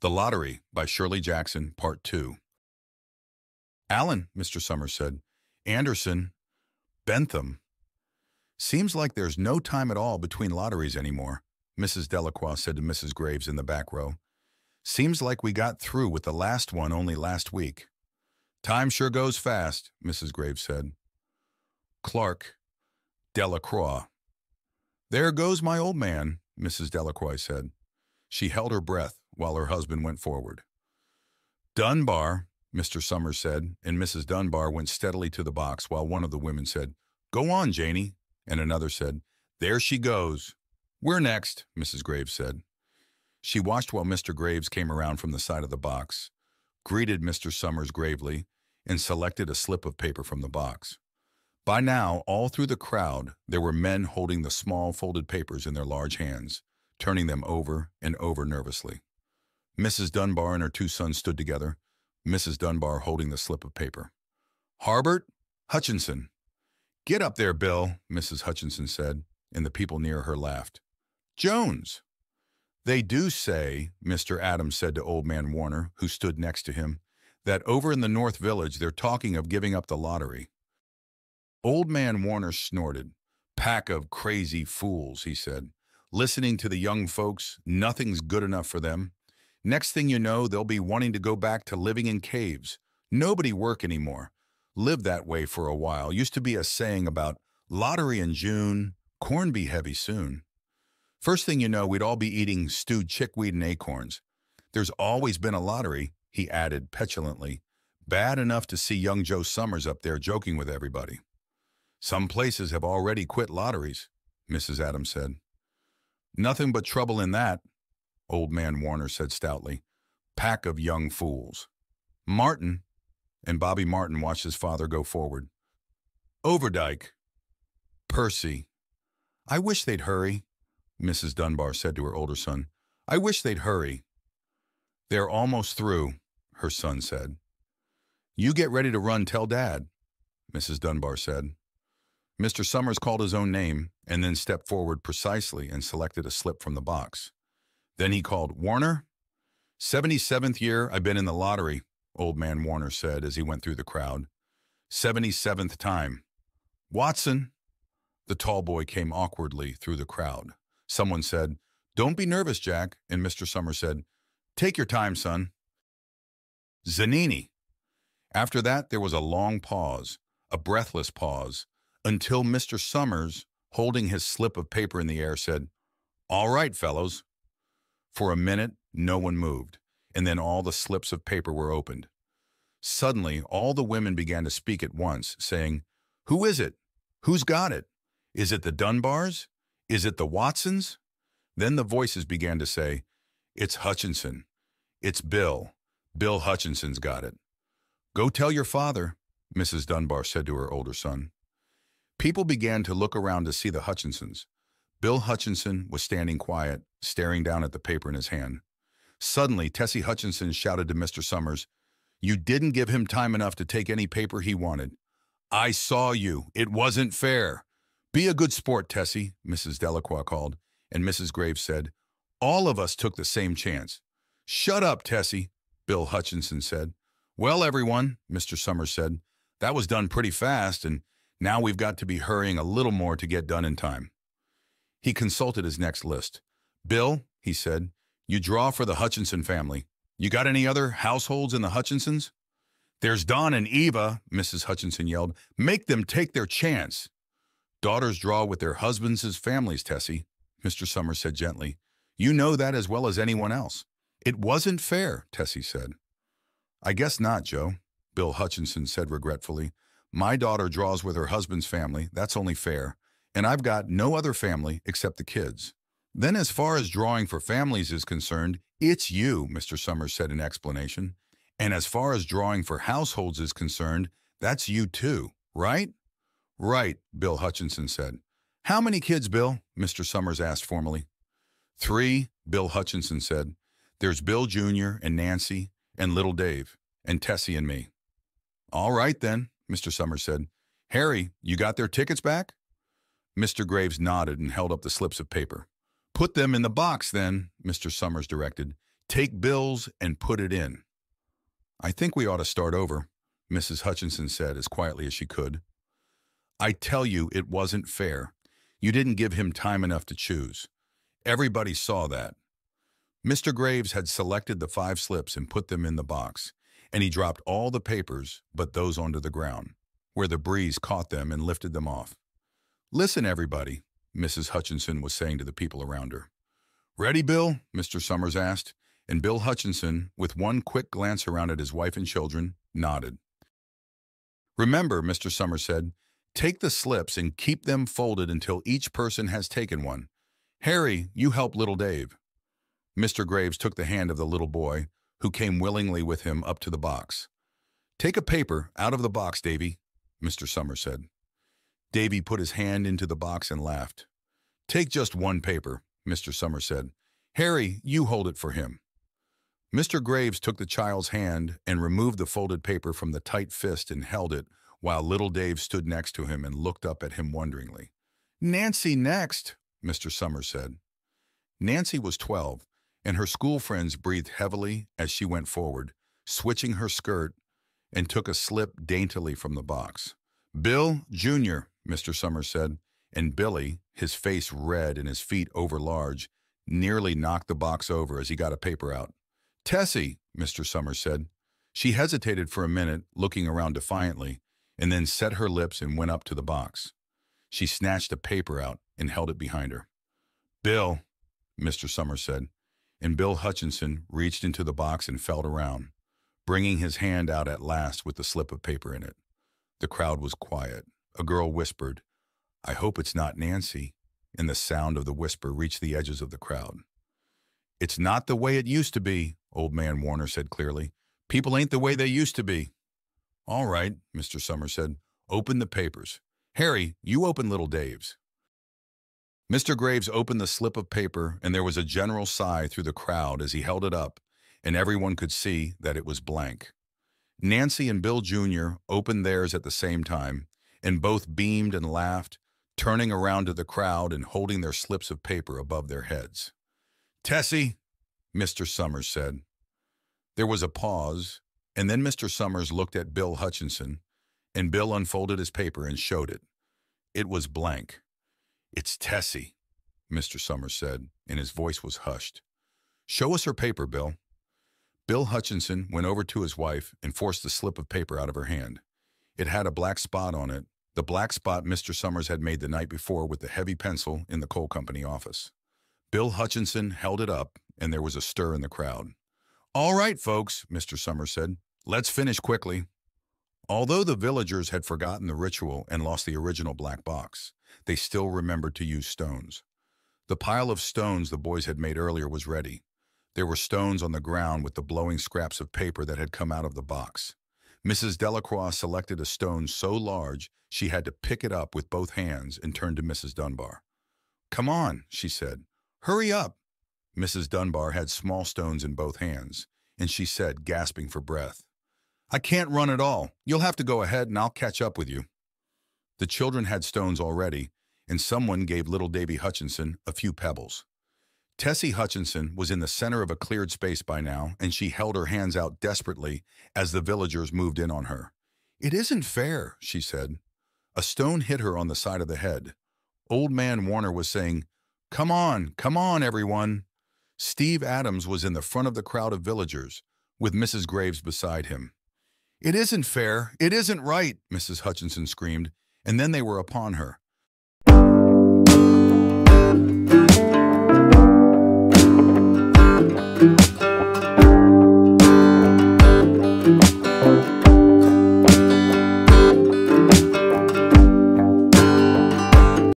The Lottery by Shirley Jackson, Part 2. Allen, Mr. Summers said. Anderson. Bentham. Seems like there's no time at all between lotteries anymore, Mrs. Delacroix said to Mrs. Graves in the back row. Seems like we got through with the last one only last week. Time sure goes fast, Mrs. Graves said. Clark. Delacroix. There goes my old man, Mrs. Delacroix said. She held her breath while her husband went forward. Dunbar, Mr. Summers said, and Mrs. Dunbar went steadily to the box while one of the women said, Go on, Janie, and another said, There she goes. We're next, Mrs. Graves said. She watched while Mr. Graves came around from the side of the box, greeted Mr. Summers gravely, and selected a slip of paper from the box. By now, all through the crowd, there were men holding the small folded papers in their large hands, turning them over and over nervously. Mrs. Dunbar and her two sons stood together, Mrs. Dunbar holding the slip of paper. Harburt, Hutchinson. Get up there, Bill, Mrs. Hutchinson said, and the people near her laughed. Jones. They do say, Mr. Adams said to old man Warner, who stood next to him, that over in the North Village they're talking of giving up the lottery. Old man Warner snorted. Pack of crazy fools, he said. Listening to the young folks, nothing's good enough for them. Next thing you know, they'll be wanting to go back to living in caves. Nobody work anymore. Live that way for a while. Used to be a saying about lottery in June, corn be heavy soon. First thing you know, we'd all be eating stewed chickweed and acorns. There's always been a lottery, he added petulantly. Bad enough to see young Joe Summers up there joking with everybody. Some places have already quit lotteries, Mrs. Adams said. Nothing but trouble in that, old man Warner said stoutly. Pack of young fools. Martin, and Bobby Martin watched his father go forward. Overdyke. Percy. I wish they'd hurry, Mrs. Dunbar said to her older son. I wish they'd hurry. They're almost through, her son said. You get ready to run, tell Dad, Mrs. Dunbar said. Mr. Summers called his own name and then stepped forward precisely and selected a slip from the box. Then he called, Warner? 77th year I've been in the lottery, old man Warner said as he went through the crowd. 77th time. Watson? The tall boy came awkwardly through the crowd. Someone said, Don't be nervous, Jack, and Mr. Summers said, Take your time, son. Zanini. After that, there was a long pause, a breathless pause, until Mr. Summers, holding his slip of paper in the air, said, All right, fellows, for a minute, no one moved, and then all the slips of paper were opened. Suddenly, all the women began to speak at once, saying, Who is it? Who's got it? Is it the Dunbars? Is it the Watsons? Then the voices began to say, It's Hutchinson. It's Bill. Bill Hutchinson's got it. Go tell your father, Mrs. Dunbar said to her older son. People began to look around to see the Hutchinsons. Bill Hutchinson was standing quiet, staring down at the paper in his hand. Suddenly, Tessie Hutchinson shouted to Mr. Summers, You didn't give him time enough to take any paper he wanted. I saw you. It wasn't fair. Be a good sport, Tessie, Mrs. Delacroix called, and Mrs. Graves said, All of us took the same chance. Shut up, Tessie, Bill Hutchinson said. Well, everyone, Mr. Summers said, that was done pretty fast, and now we've got to be hurrying a little more to get done in time. He consulted his next list. Bill, he said, you draw for the Hutchinson family. You got any other households in the Hutchinsons? There's Don and Eva, Mrs. Hutchinson yelled. Make them take their chance. Daughters draw with their husbands' families, Tessie, Mr. Summers said gently. You know that as well as anyone else. It wasn't fair, Tessie said. I guess not, Joe, Bill Hutchinson said regretfully. My daughter draws with her husband's family, that's only fair, and I've got no other family except the kids. Then as far as drawing for families is concerned, it's you, Mr. Summers said in explanation. And as far as drawing for households is concerned, that's you too, right? Right, Bill Hutchinson said. How many kids, Bill? Mr. Summers asked formally. Three, Bill Hutchinson said. There's Bill Jr. and Nancy and little Dave and Tessie and me. All right then, Mr. Summers said. Harry, you got their tickets back? Mr. Graves nodded and held up the slips of paper. Put them in the box, then, Mr. Summers directed. Take Bill's and put it in. I think we ought to start over, Mrs. Hutchinson said as quietly as she could. I tell you it wasn't fair. You didn't give him time enough to choose. Everybody saw that. Mr. Graves had selected the five slips and put them in the box, and he dropped all the papers but those onto the ground, where the breeze caught them and lifted them off. Listen, everybody, Mrs. Hutchinson was saying to the people around her. Ready, Bill? Mr. Summers asked, and Bill Hutchinson, with one quick glance around at his wife and children, nodded. Remember, Mr. Summers said, take the slips and keep them folded until each person has taken one. Harry, you help little Dave. Mr. Graves took the hand of the little boy, who came willingly with him up to the box. Take a paper out of the box, Davy, Mr. Summers said. Davy put his hand into the box and laughed. Take just one paper, Mr. Summers said. Harry, you hold it for him. Mr. Graves took the child's hand and removed the folded paper from the tight fist and held it while little Dave stood next to him and looked up at him wonderingly. Nancy next, Mr. Summers said. Nancy was 12 and her school friends breathed heavily as she went forward, switching her skirt, and took a slip daintily from the box. Bill, Jr., Mr. Summers said, and Billy, his face red and his feet overlarge, nearly knocked the box over as he got a paper out. Tessie, Mr. Summers said. She hesitated for a minute, looking around defiantly, and then set her lips and went up to the box. She snatched a paper out and held it behind her. Bill, Mr. Summers said, and Bill Hutchinson reached into the box and felt around, bringing his hand out at last with the slip of paper in it. The crowd was quiet. A girl whispered, I hope it's not Nancy, and the sound of the whisper reached the edges of the crowd. It's not the way it used to be, old man Warner said clearly. People ain't the way they used to be. All right, Mr. Summers said. Open the papers. Harry, you open little Dave's. Mr. Graves opened the slip of paper, and there was a general sigh through the crowd as he held it up, and everyone could see that it was blank. Nancy and Bill Jr. opened theirs at the same time, and both beamed and laughed, turning around to the crowd and holding their slips of paper above their heads. Tessie, Mr. Summers said. There was a pause, and then Mr. Summers looked at Bill Hutchinson, and Bill unfolded his paper and showed it. It was blank. It's Tessie, Mr. Summers said, and his voice was hushed. Show us her paper, Bill. Bill Hutchinson went over to his wife and forced the slip of paper out of her hand. It had a black spot on it, the black spot Mr. Summers had made the night before with the heavy pencil in the coal company office. Bill Hutchinson held it up, and there was a stir in the crowd. All right, folks, Mr. Summers said. Let's finish quickly. Although the villagers had forgotten the ritual and lost the original black box, they still remembered to use stones. The pile of stones the boys had made earlier was ready. There were stones on the ground with the blowing scraps of paper that had come out of the box. Mrs. Delacroix selected a stone so large she had to pick it up with both hands and turned to Mrs. Dunbar. Come on, she said. Hurry up. Mrs. Dunbar had small stones in both hands, and she said, gasping for breath, I can't run at all. You'll have to go ahead and I'll catch up with you. The children had stones already, and someone gave little Davy Hutchinson a few pebbles. Tessie Hutchinson was in the center of a cleared space by now, and she held her hands out desperately as the villagers moved in on her. It isn't fair, she said. A stone hit her on the side of the head. Old man Warner was saying, Come on, come on, everyone. Steve Adams was in the front of the crowd of villagers, with Mrs. Graves beside him. It isn't fair, it isn't right, Mrs. Hutchinson screamed, and then they were upon her.